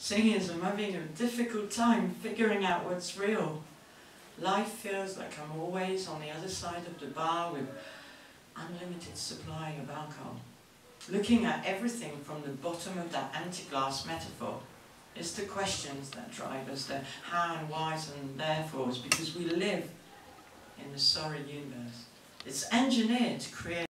Singing is. I'm having a difficult time figuring out what's real. Life feels like I'm always on the other side of the bar with unlimited supply of alcohol. Looking at everything from the bottom of that anti-glass metaphor, it's the questions that drive us, the how and whys and therefores, because we live in the sorry universe. It's engineered to create